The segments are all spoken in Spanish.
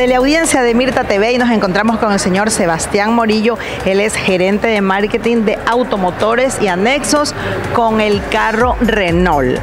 teleaudiencia de Mirta TV y nos encontramos con el señor Sebastián Morillo. Él es gerente de marketing de automotores y anexos con el carro Renault.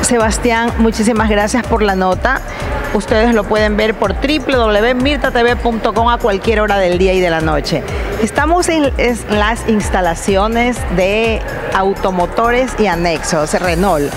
Sebastián, muchísimas gracias por la nota. Ustedes lo pueden ver por www.mirtatv.com a cualquier hora del día y de la noche. Estamos en, las instalaciones de automotores y anexos, Renault.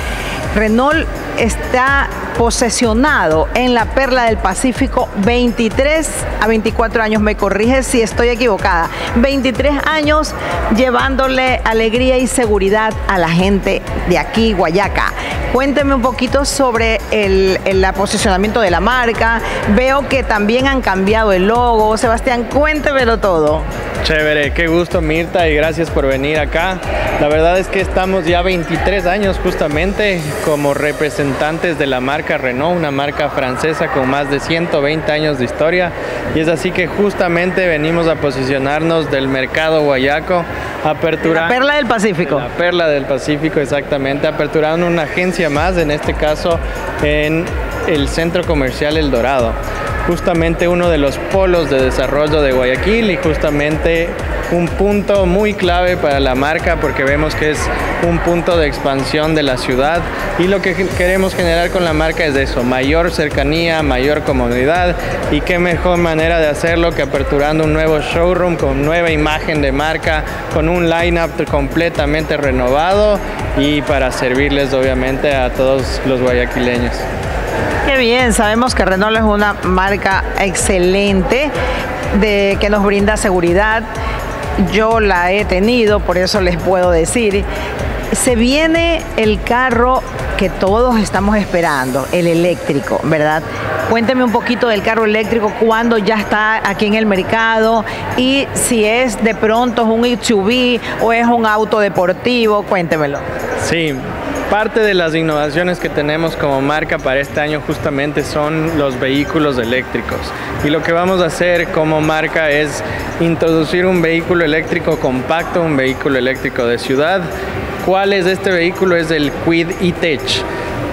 Renault está posesionado en la Perla del Pacífico 23 a 24 años, me corrige si estoy equivocada, 23 años llevándole alegría y seguridad a la gente de aquí, Guayaca. Cuénteme un poquito sobre el, el, posicionamiento de la marca. Veo que también han cambiado el logo. Sebastián, cuéntemelo todo. Chévere, qué gusto Mirta y gracias por venir acá. La verdad es que estamos ya 23 años justamente como representantes de la marca Renault, una marca francesa con más de 120 años de historia. Y es así que justamente venimos a posicionarnos del mercado guayaco, aperturando... La perla del Pacífico. La perla del Pacífico, exactamente, aperturando una agencia más, en este caso en el centro comercial El Dorado justamente uno de los polos de desarrollo de Guayaquil y justamente un punto muy clave para la marca porque vemos que es un punto de expansión de la ciudad y lo que queremos generar con la marca es eso, mayor cercanía, mayor comodidad y qué mejor manera de hacerlo que aperturando un nuevo showroom con nueva imagen de marca, con un line-up completamente renovado y para servirles obviamente a todos los guayaquileños. Qué bien, sabemos que Renault es una marca excelente de que nos brinda seguridad. Yo la he tenido, por eso les puedo decir. Se viene el carro que todos estamos esperando, el eléctrico, ¿verdad? Cuénteme un poquito del carro eléctrico, cuándo ya está aquí en el mercado y si es de pronto un SUV o es un auto deportivo, cuéntemelo. Sí, Parte de las innovaciones que tenemos como marca para este año justamente son los vehículos eléctricos. Y lo que vamos a hacer como marca es introducir un vehículo eléctrico compacto, un vehículo eléctrico de ciudad. ¿Cuál es este vehículo? Es el Quid e-Tech.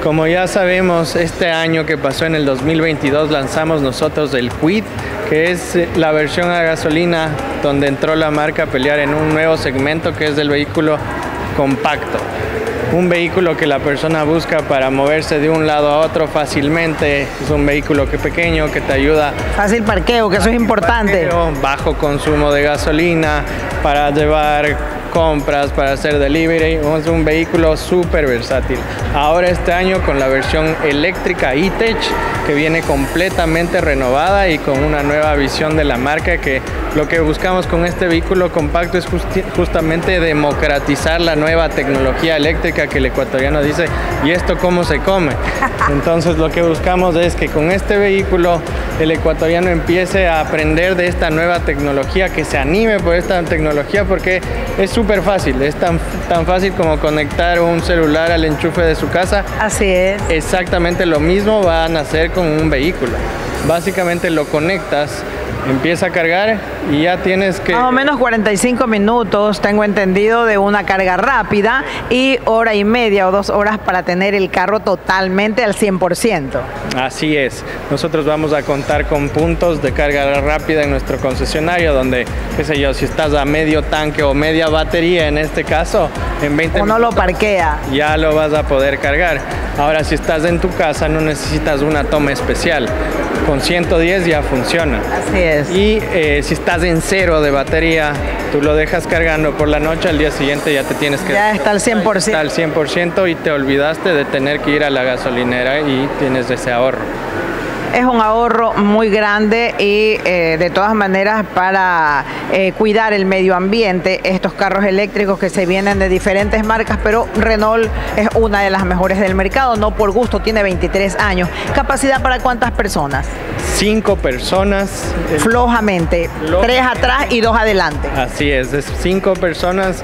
Como ya sabemos, este año que pasó en el 2022 lanzamos nosotros el Quid, que es la versión a gasolina donde entró la marca a pelear en un nuevo segmento que es el vehículo compacto un vehículo que la persona busca para moverse de un lado a otro fácilmente. Es un vehículo que pequeño que te ayuda. Fácil parqueo, que eso es importante. bajo consumo de gasolina para llevar compras, para hacer delivery. Es un vehículo súper versátil. Ahora este año con la versión eléctrica e-Tech que viene completamente renovada y con una nueva visión de la marca que lo que buscamos con este vehículo compacto es justamente democratizar la nueva tecnología eléctrica que el ecuatoriano dice, ¿y esto cómo se come? Entonces lo que buscamos es que con este vehículo el ecuatoriano empiece a aprender de esta nueva tecnología, que se anime por esta tecnología porque es súper fácil, es tan, tan fácil como conectar un celular al enchufe de su casa. Así es. Exactamente lo mismo van a hacer con un vehículo. Básicamente lo conectas empieza a cargar y ya tienes que... Más o menos 45 minutos, tengo entendido, de una carga rápida y hora y media o dos horas para tener el carro totalmente al 100%. Así es. Nosotros vamos a contar con puntos de carga rápida en nuestro concesionario donde, qué sé yo, si estás a medio tanque o media batería en este caso, en 20 Uno lo parquea. Ya lo vas a poder cargar. Ahora, si estás en tu casa, no necesitas una toma especial. Con 110 ya funciona. Así es. Y eh, si estás en cero de batería, tú lo dejas cargando por la noche, al día siguiente ya te tienes que... Ya está al 100%. Está al 100% y te olvidaste de tener que ir a la gasolinera y tienes ese ahorro es un ahorro muy grande y eh, de todas maneras para eh, cuidar el medio ambiente, estos carros eléctricos que se vienen de diferentes marcas, pero Renault es una de las mejores del mercado, no por gusto, tiene 23 años. ¿Capacidad para cuántas personas? Cinco personas. Flojamente, tres atrás y dos adelante. Así es, es cinco personas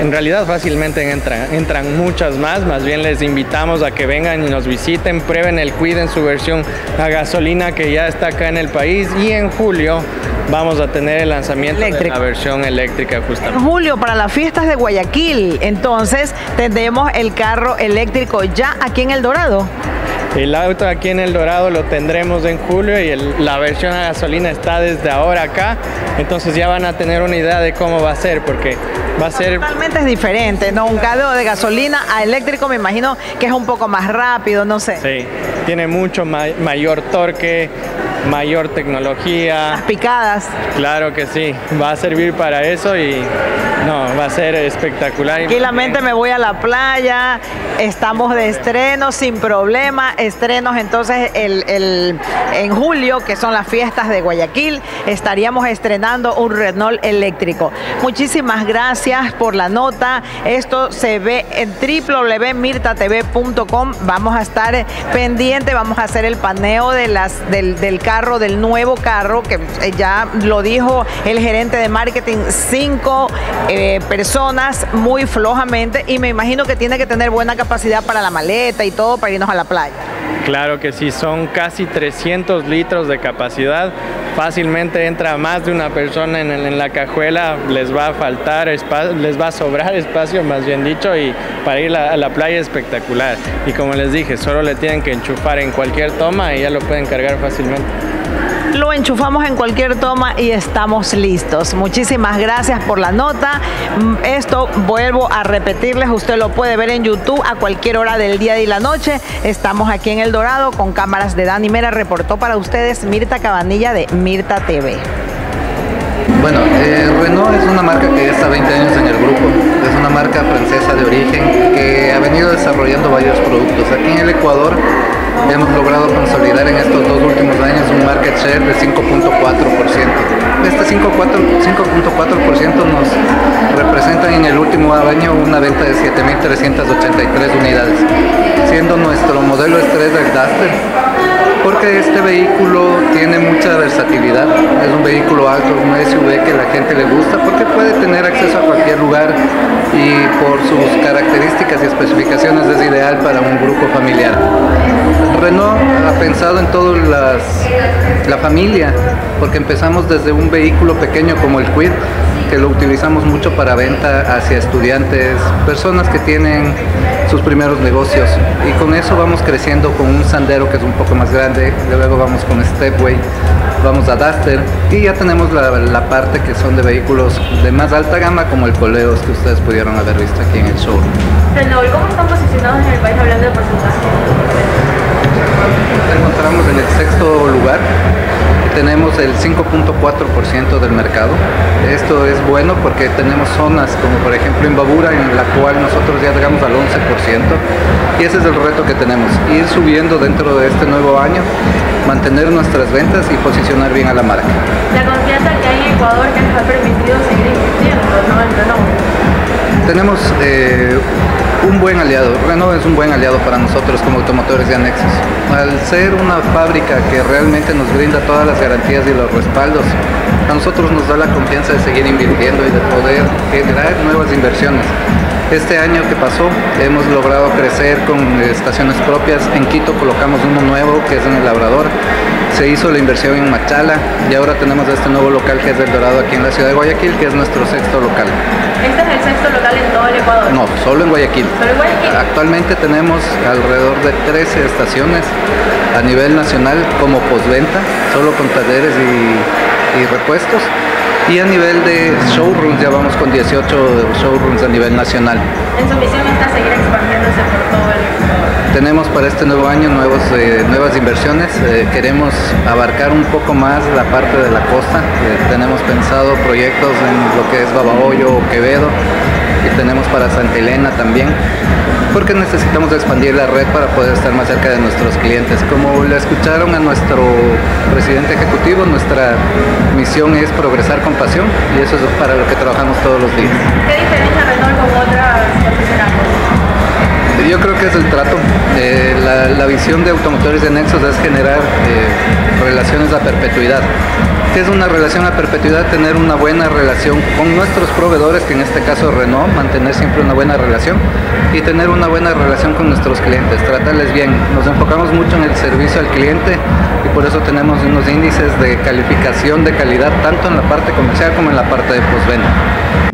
en realidad fácilmente entran, entran muchas más, más bien les invitamos a que vengan y nos visiten, prueben el Quid en su versión a gasolina que ya está acá en el país. Y en julio vamos a tener el lanzamiento de la versión eléctrica justamente. En julio para las fiestas de Guayaquil, entonces tendremos el carro eléctrico ya aquí en El Dorado. El auto aquí en El Dorado lo tendremos en julio y la versión a gasolina está desde ahora acá, entonces ya van a tener una idea de cómo va a ser, porque va a ser... Totalmente es diferente, ¿no? Un carro de gasolina a eléctrico me imagino que es un poco más rápido, no sé. Sí, tiene mucho mayor torque, mayor tecnología. Las picadas. Claro que sí, va a servir para eso y no, va a ser espectacular. Tranquilamente me voy a la playa, estamos de estreno sin problema, estrenos entonces el, en julio, que son las fiestas de Guayaquil, estaríamos estrenando un Renault eléctrico. Muchísimas gracias por la nota, esto se ve en www.mirtatv.com, vamos a estar pendiente, vamos a hacer el paneo de las, del, del del nuevo carro, que eh, ya lo dijo el gerente de marketing, cinco eh, personas muy flojamente y me imagino que tiene que tener buena capacidad para la maleta y todo para irnos a la playa. Claro que sí, son casi 300 litros de capacidad. Fácilmente entra más de una persona en, la cajuela, les va a faltar espacio, les va a sobrar espacio, más bien dicho, y para ir a la playa espectacular. Y como les dije, solo le tienen que enchufar en cualquier toma y ya lo pueden cargar fácilmente lo enchufamos en cualquier toma y estamos listos. Muchísimas gracias por la nota. Mm, esto vuelvo a repetirles, usted lo puede ver en YouTube a cualquier hora del día y la noche. Estamos aquí en El Dorado con cámaras de Dani Mera. Reportó para ustedes Mirta Cabanilla de Mirta TV. Bueno, eh, Renault es una marca que está 20 años en el grupo. Es una marca francesa de origen que ha venido desarrollando varios productos. Aquí en el Ecuador hemos logrado consolidar en estos dos últimos años un de 5.4%. Este 5.4% nos representa en el último año una venta de 7.383 unidades, siendo nuestro modelo estrella el Duster, porque este vehículo tiene mucha versatilidad, es un vehículo alto, un SUV que la gente le gusta porque puede tener acceso a cualquier lugar y por sus características y especificaciones es ideal para un grupo familiar. Renault ha pensado en toda la familia, porque empezamos desde un vehículo pequeño como el Quid, que lo utilizamos mucho para venta hacia estudiantes, personas que tienen sus primeros negocios. Y con eso vamos creciendo con un Sandero que es un poco más grande, luego vamos con Stepway, vamos a Duster y ya tenemos la, parte que son de vehículos de más alta gama como el Coleos que ustedes pudieron haber visto aquí en el show. ¿cómo están posicionados en el país hablando de porcentaje? Tenemos el 5.4% del mercado. Esto es bueno porque tenemos zonas como por ejemplo en Babura en la cual nosotros ya llegamos al 11%. Y ese es el reto que tenemos, ir subiendo dentro de este nuevo año, mantener nuestras ventas y posicionar bien a la marca. La confianza que hay en Ecuador que nos ha permitido seguir invirtiendo ¿no? Tenemos eh, un buen aliado. Renault es un buen aliado para nosotros como automotores de anexos. Al ser una fábrica que realmente nos brinda todas las garantías y los respaldos, a nosotros nos da la confianza de seguir invirtiendo y de poder generar nuevas inversiones. Este año que pasó hemos logrado crecer con estaciones propias. En Quito colocamos uno nuevo que es en el Labrador. Se hizo la inversión en Machala y ahora tenemos este nuevo local que es del Dorado aquí en la ciudad de Guayaquil, que es nuestro sexto local. ¿Este es el sexto local en todo el Ecuador? No, solo en Guayaquil. Actualmente tenemos alrededor de 13 estaciones a nivel nacional como postventa, solo con talleres y repuestos y a nivel de showrooms ya vamos con 18 showrooms a nivel nacional. En su misión está seguir expandiéndose por todo el tenemos para este nuevo año nuevos, eh, nuevas inversiones. Eh, queremos abarcar un poco más la parte de la costa. Eh, tenemos pensado proyectos en lo que es Babahoyo o Quevedo y tenemos para Santa Elena también porque necesitamos expandir la red para poder estar más cerca de nuestros clientes. Como le escucharon a nuestro presidente ejecutivo, nuestra misión es progresar con pasión y eso es para lo que trabajamos todos los días. ¿Qué diferencia Renault con otras Yo creo que es el trato. Eh, la, visión de automotores de Nexos es generar eh, relaciones a perpetuidad es una relación a perpetuidad, tener una buena relación con nuestros proveedores, que en este caso Renault, mantener siempre una buena relación y tener una buena relación con nuestros clientes, tratarles bien. Nos enfocamos mucho en el servicio al cliente y por eso tenemos unos índices de calificación de calidad tanto en la parte comercial como en la parte de postventa.